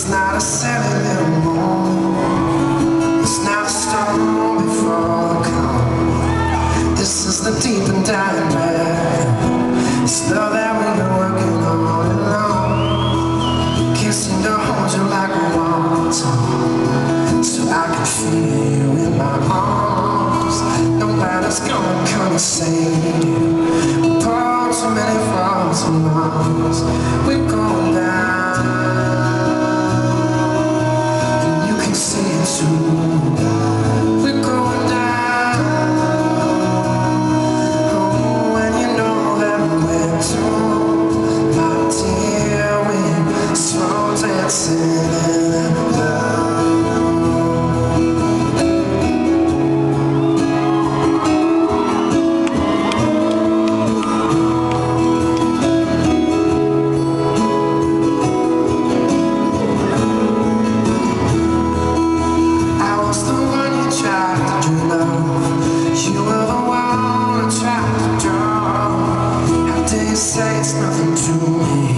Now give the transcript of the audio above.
It's not a silly little moon. It's not a storm before the calm. This is the deep and dying bed. It's love that we've been working on and on. Kissing to hold you like a want to. So I can feel you in my arms. Nobody's gonna come and save you. We too many false alarms. Say it's nothing to me?